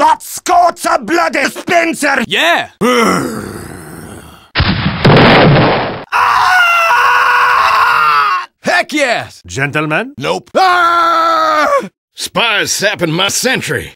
That Scott's a bloody Spencer! Yeah! Ah! Heck yes! Gentlemen? Nope. Ah! Spies sapping my sentry.